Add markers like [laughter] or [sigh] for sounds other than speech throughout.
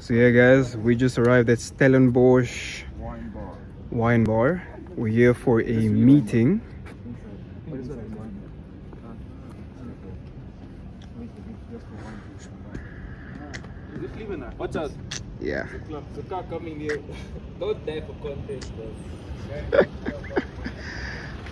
So yeah guys, we just arrived at Stellenbosch Wine bar. Wine Bar. We're here for a meeting. Watch out. Yeah. The car coming here. [laughs] Don't die for. [laughs]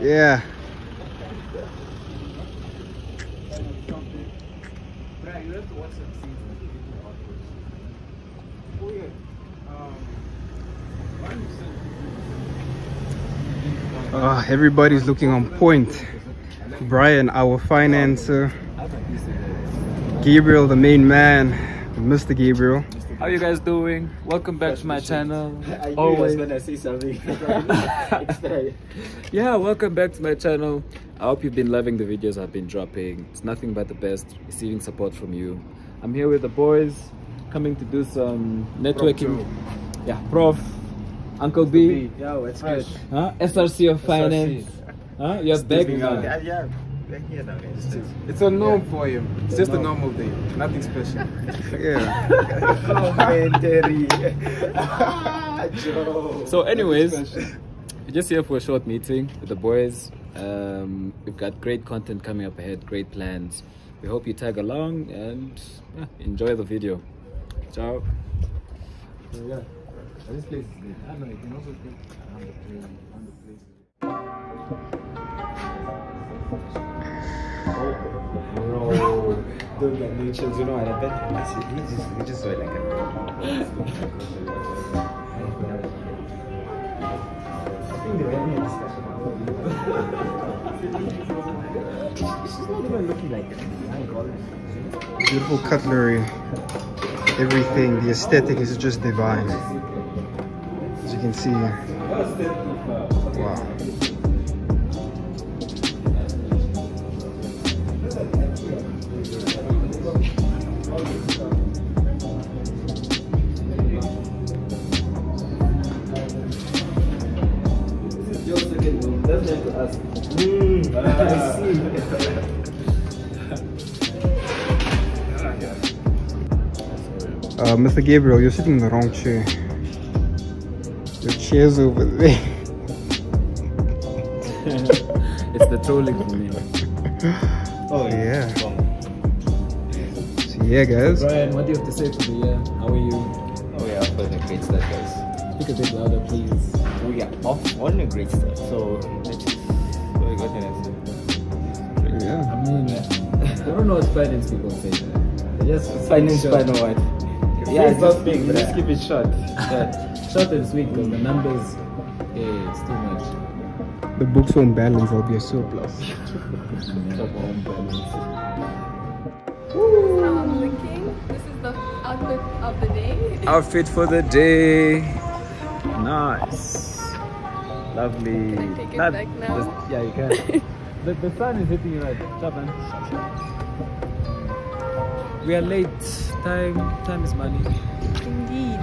Yeah. Brian, you have to watch some scenes. Yeah. Ah, everybody's looking on point. Brian, our financer. Gabriel, the main man. Mr. Gabriel. How you guys doing? Welcome back to my channel. I Always. you was gonna say something. Extra. [laughs] [laughs] Yeah, welcome back to my channel. I hope you've been loving the videos I've been dropping. It's nothing but the best, receiving support from you. I'm here with the boys, coming to do some networking. Yeah, Prof, Uncle B, Yo, it's good. huh? SRC of Finance. Huh? You're back. Yeah, now. yeah. Back here now, guys. It's a norm for him. It's just a normal day. Nothing special. [laughs] Yeah. Ah, So, anyways, we're just here for a short meeting with the boys. Um, we've got great content coming up ahead, great plans. We hope you tag along and yeah, enjoy the video. Ciao. yeah. This place is good. I know, you can also place. You know what happened? I he just, he just saw it like a. I think they were having a discussion about is not even looking like. Beautiful cutlery. Everything. The aesthetic is just divine. As you can see. Wow. [laughs] Uh, Mr. Gabriel, you're sitting in the wrong chair. Your chair's over there. [laughs] it's the trolling for me. [laughs] Oh Yeah. So yeah, guys. Brian, what do you have to say for the year? How are you? Oh yeah, for the great start, guys. Speak a bit louder, please. We are off on a great start. So let's just. What what can I say? Yeah. I mean, [laughs] I don't know what finance people say. They just Finance short. by no what? Yeah, Yeah, it's just not big. big. Just keep it short. Yeah, short and sweet because the numbers, yeah, it's too much. The books won't balance, there'll be a surplus. how I'm. This is the outfit of the day. Outfit for the day. Nice. Lovely. Can I take it Not- back now? the- yeah, you can. [laughs] the, the sun is hitting you right. Stop, man. We are late. Time time is money. Indeed.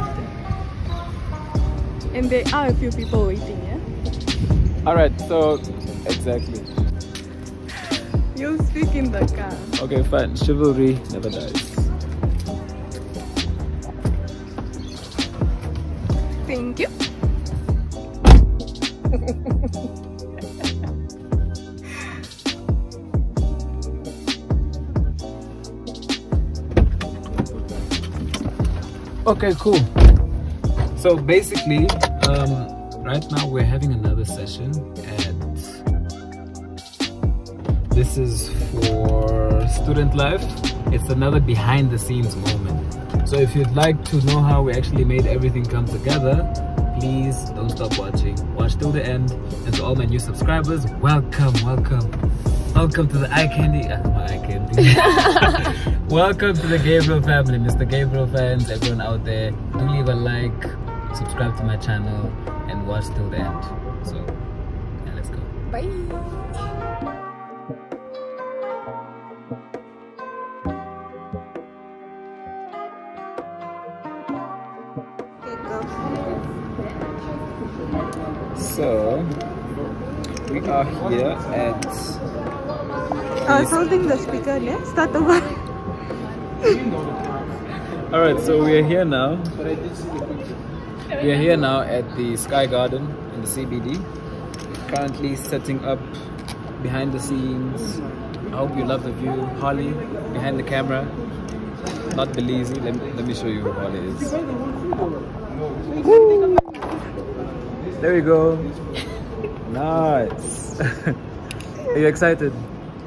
And there are a few people waiting, yeah? Alright, so exactly. You'll speak in the car. Okay, fine. Chivalry never dies. Thank you. Okay, cool. So basically, um, right now we're having another session, and this is for student life. It's another behind the scenes moment. So if you'd like to know how we actually made everything come together, please don't stop watching. Watch till the end. And to all my new subscribers, welcome, welcome. Welcome to the eye candy. Uh, my eye candy. [laughs] welcome to the Gabriel family, Mr. Gabriel fans, everyone out there. Do leave a like, subscribe to my channel, and watch till the end. So, yeah, let's go. Bye. So, we are here at Oh, I was holding the speaker, yeah? Start over. All right, so we are here now. We are here now at the Sky Garden in the CBD. Currently setting up behind the scenes. I hope you love the view. Holly behind the camera. Not Belize. Let me, let me show you who Holly is. There we go. [laughs] Nice. [laughs] Are you excited?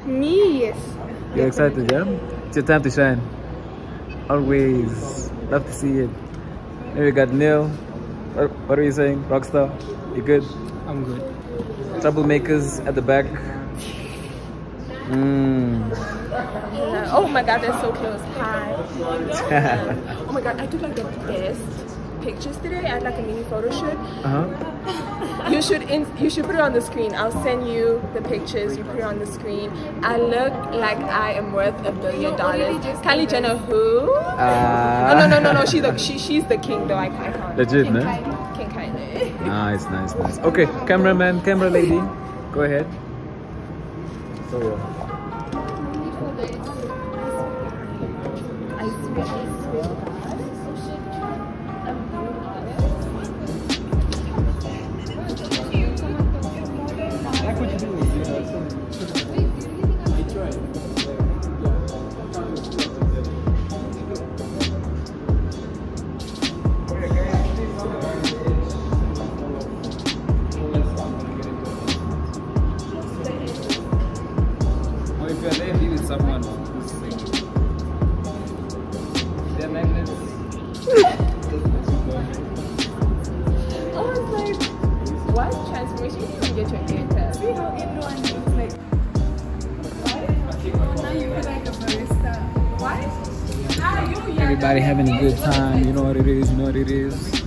Me, yes. You're excited, yeah? It's your time to shine. Always. Love to see it. Here we got Neil. What, what are you saying? Rockstar? You good? I'm good. Troublemakers at the back. Mm. Oh my god, they're so close. Hi. [laughs] Oh my god, I took like the best pictures today. I had like a mini photo shoot. uh-huh. You should in, you should put it on the screen. I'll send you the pictures. You put it on the screen. I look like I am worth a billion dollars. Kylie Jenner, who? Uh, oh no no no no. She's the she, she's the king though. I, I can't. Legit, king man. Kylie. King Kylie. Nice, nice, nice. Okay, cameraman, camera lady. Go ahead. So, yeah. Or what transformation? You didn't even get your haircut. See how everyone looks like. Oh, now you feel like a barista. What? You young. Everybody having a good time. You know what it is. You know what it is.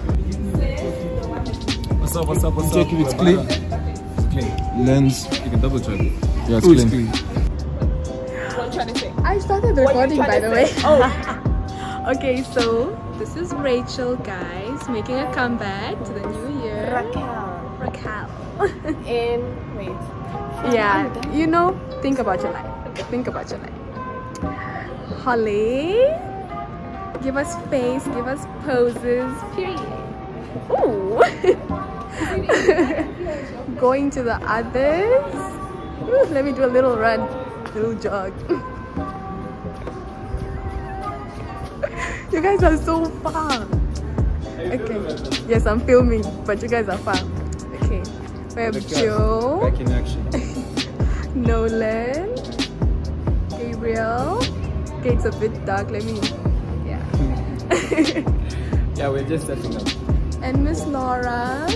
What's up? What's up? What's Check up? if it's clean. It's clean. Lens. You can double check it. Yeah, it's Oh, it's clean. What are you trying to say? I started What are you recording by to the way. Oh. [laughs] okay, so this is Rachel, guys, making a comeback to the new year. Raquel. Raquel. [laughs] In wait. yeah, you know, think about your life. Think about your life. Holly, give us face, give us poses. Period. Ooh. [laughs] Going to the others. Ooh, let me do a little run, little jog. [laughs] you guys are so far. Okay. Yes, I'm filming, but you guys are far. Okay. We have Joe, Back in action. [laughs] Nolan, Gabriel. Okay, it's a bit dark. Let me. Yeah. [laughs] Yeah, we're just setting up. and Miss Laura.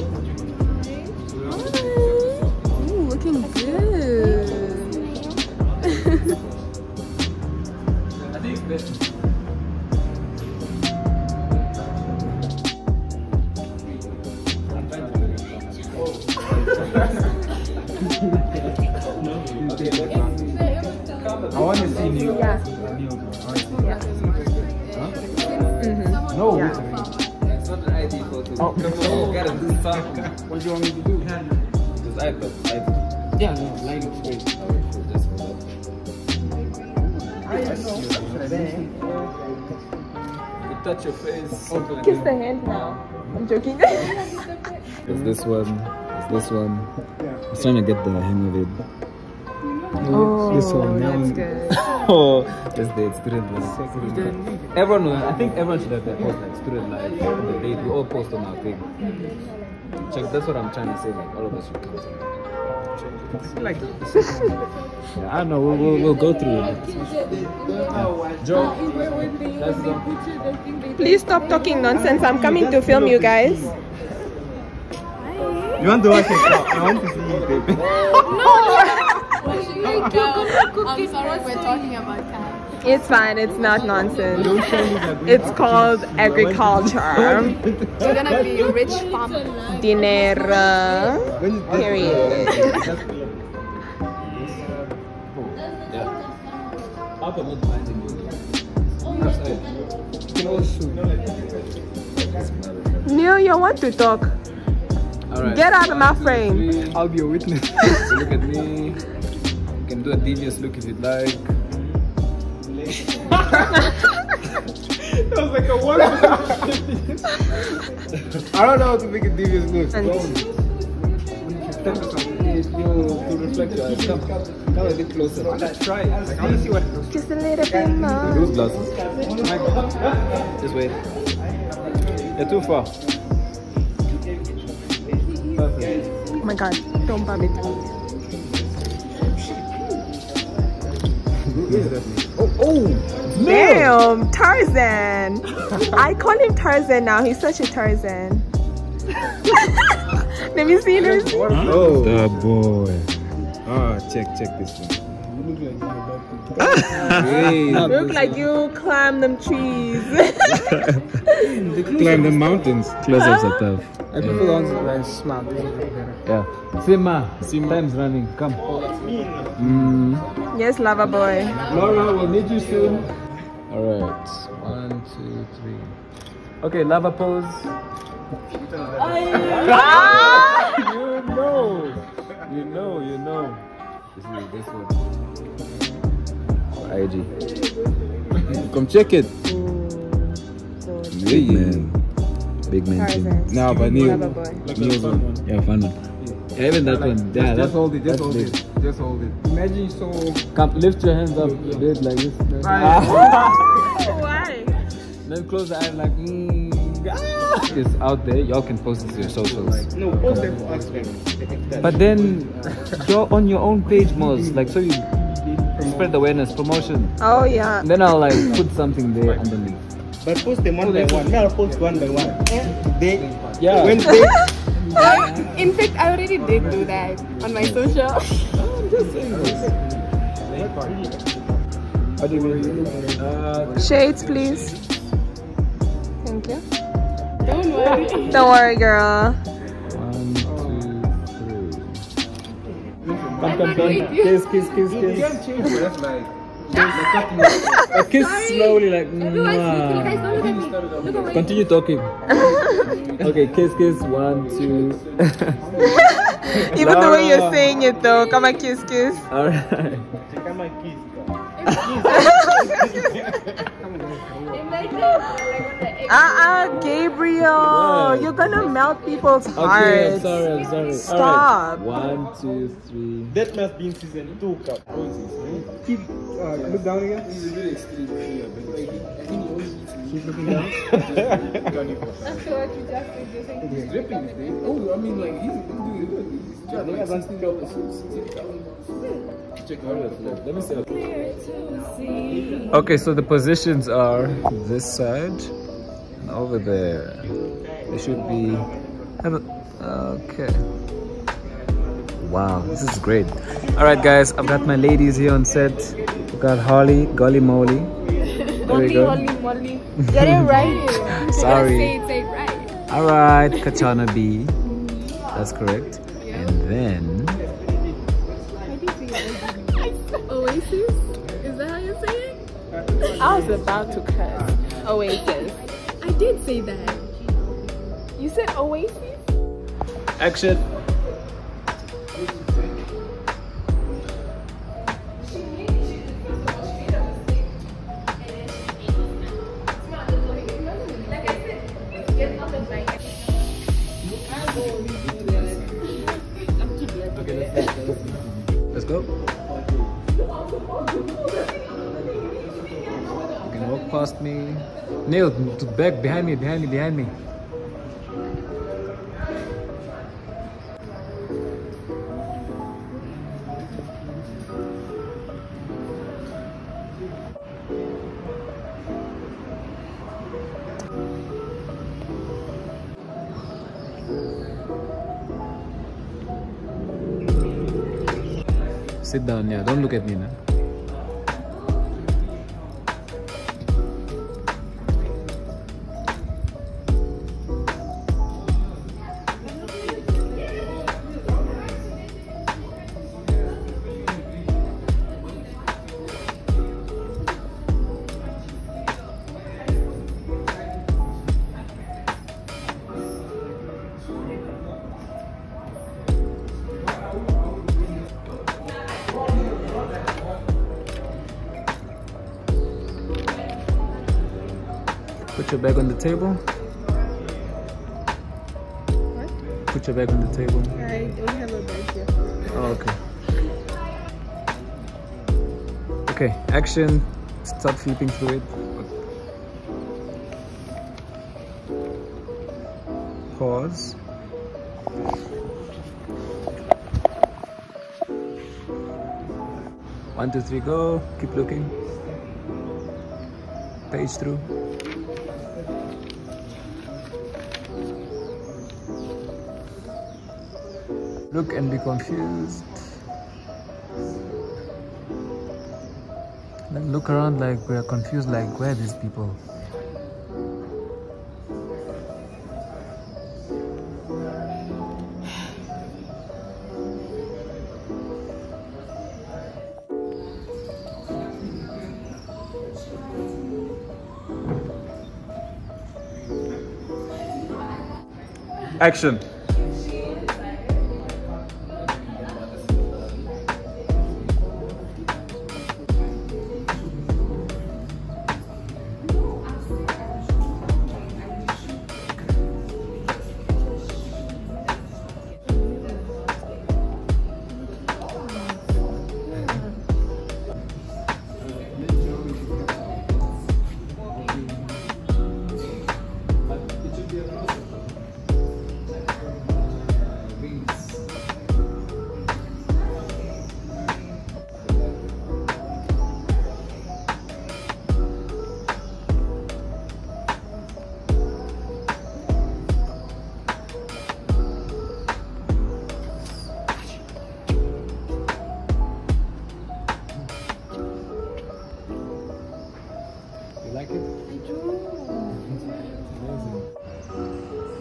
This one. There's this one. I'm trying to get the hang of it. Oh, this one, that's good. [laughs] Oh, that's the student life. Everyone, will- I think everyone should have their post like student life on the date. We all post on our thing. Check. That's what I'm trying to say. Like all of us should together. Like, Yeah, I know. We'll, we'll, we'll go through it. Joe. Please stop talking nonsense. I'm coming to film you guys. You want to watch it? [laughs] I want to see you, baby. I'm sorry, we're talking about cats. It's fine. It's not nonsense. Don't show that. It's called agriculture. [laughs] We're gonna be rich farmers. Dinero. When is this? Period. Yeah. Not blinding you? Outside. You can always shoot. Neil, you want to talk? All right. Get out of my frame. I'll be a witness. [laughs] So look at me. You can do a devious look if you'd like. [laughs] That was like a one. [laughs] I don't know how to make a devious move. And- to reflect your. Come, come a bit closer. Let's try it. Like, I want to see what it looks Just a little bit more. Whose glasses? Just wait. You're too far. Oh my god, don't bump it. Oh, oh! Damn, Tarzan. I call him Tarzan now. He's such a Tarzan. [laughs] Let me see this. Oh, the boy. Ah, check, check this one. Hey, Look like you climb them trees. [laughs] climb the mountains. Close-ups are tough. I prefer the ones that are smart. These are better. Yeah. Sima, time's running. Come. Mm. yes, lava boy. Laura, we'll need you soon. All right. One, two, three. Okay, lava pose. Ah! [laughs] You know. You know, you know. This is this one. IG. Come check it. Big man. Big man team. Tarzan. No, but Neil. Lava boy. Neil's one. Yeah, fun one. Yeah, even that one. Yeah, Just that's hold it. Just that's hold big. it. Just hold it. Imagine you saw. Come, lift your hands up a bit like this. [laughs] Why? Then close the eye like, mm, ah. It's out there. Y'all can post it to your socials. No, post them for us. But then you're on your own page, Mos. Like, so you spread awareness, promotion. Oh yeah. And then I'll like put something there underneath. But post them one by one. Me, I'll post one by one. They, Yeah. when [laughs] they, In fact, I already did do that on my social. [laughs] What do you mean? Uh, Shades, please. Thank you. Don't worry. Don't worry, girl. Come, come, come. Kiss, kiss, kiss, kiss. can't change, but that's like. Uh, kiss slowly, like, mwah. Continue talking. [laughs] okay, kiss, kiss. One, two. [laughs] Even the way you're saying it though. Come on, kiss, kiss. All right. check out my keys. Ah, uh, Gabriel. What? You're gonna melt people's Okay, I'm hearts. sorry, I'm sorry. Stop. All right. One, two, three. That must be in season two. Cup. Keep. Uh, look down again. He's a really extreme. Keep looking down. He's dripping, dude. Oh, I mean, like, he's, he's doing good. He's got like 16 dollars. 16 dollars. Check out that flip. Let me see. Okay, so the positions are this side and over there. They should be. Okay. Wow, this is great. All right, guys, I've got my ladies here on set. We've got Holly, Golly Molly. Golly, we go. Molly. Get it right. [laughs] Sorry. Say it, say it right. All right, Kachana B. That's correct. And then. I was about to curse. Oasis. I did say that. You said Oasis? Action. To back behind me, behind me, behind me. Sit down, yeah. Don't look at me now. Put your bag on the table. What? Put your bag on the table. I don't have a bag here. Oh, okay. Okay, action. Start flipping through it. Pause. One, two, three, go. Keep looking. Page through. Look and be confused. Then look around like we're confused, like where are these people? Action. Like it? And [laughs] the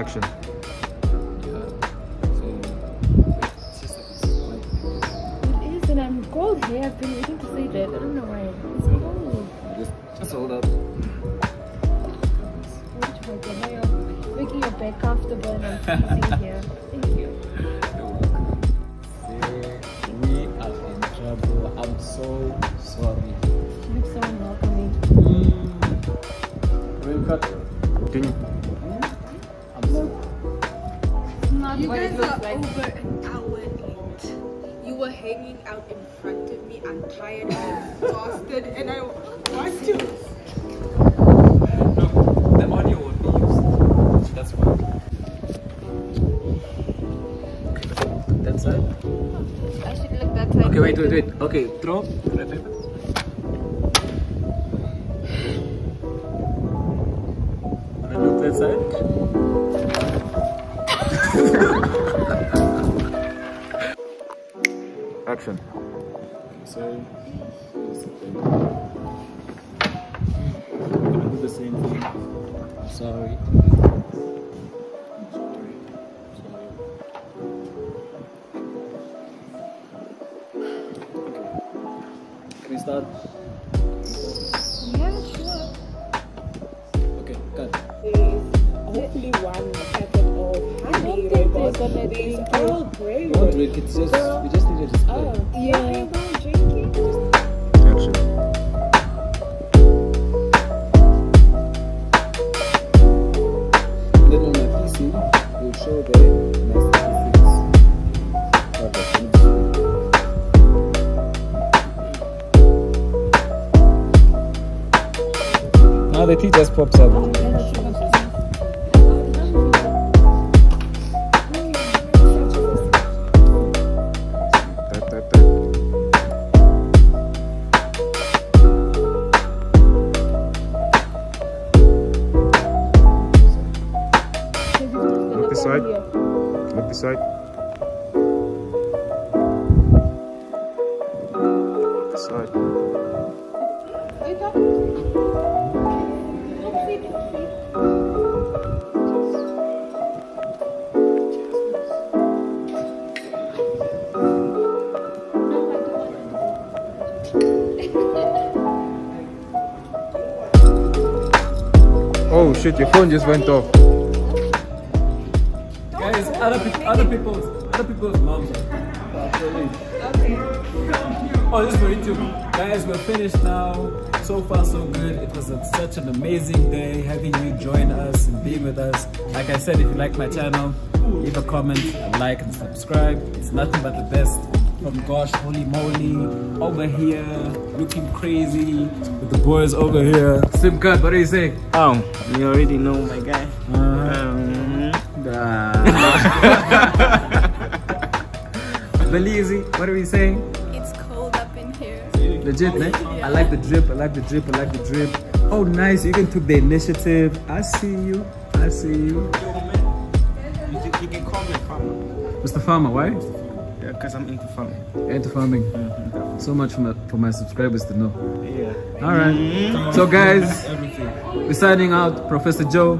Action. It is, and I'm cold here. I've been waiting to say that. I don't know why. It's cold. Just, just hold up. Which part? I know you're making your bed comfortable and I'm freezing here. Thank you. [laughs] we are in trouble. I'm so sorry. You look so unwelcoming. Hmm. We'll cut. Continue. What it are looks like. over an hour late. You were hanging out in front of me. I'm tired, I'm exhausted, and I want to. No, the audio won't be used. That's why. That side. I should look that side. Okay, wait, wait, wait. Okay, throw. We start? Yeah, sure. Okay, cut. hopefully one packet of I honey don't think they're gonna These drink all it. great. Don't it's just, we just need to display. Oh, Yeah. Just pops up. Shit, your phone just went off. Guys, other, pe- other people's other people's moms. Oh, this is for YouTube. Guys, we're finished now. So far, so good. It was a, such an amazing day having you join us and being with us. Like I said, if you like my channel, leave a comment, a like, and subscribe. It's nothing but the best from Gosh Holy Moly over here, looking crazy with the boys over here. Sim card, what do you say? Um, you already know my guy. Uh, Um, [laughs] Belize, what are we saying? It's cold up in here. Legit, man. I like the drip. I like the drip. I like the drip. Oh, nice. You can took the initiative. I see you. I see you. you, can- you can call me farmer. Mr. Farmer, why? Yeah, because I'm into farming. Into farming. So much for my, for my subscribers to know. Yeah. All right. Mm-hmm. So, guys, we're signing out. Professor Joe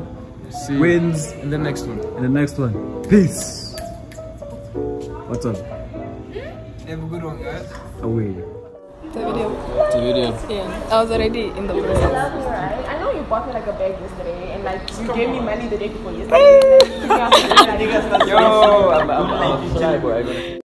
See wins in the next one. in the next one. Peace. What's up? Have a good one, guys. Away. The video. The video. Yeah. I was already in the process. Right? I know you bought me like a bag yesterday, and like you gave me money the day before yesterday. Like, figure out- Yo, I'm, I'm, I'm shy, boy.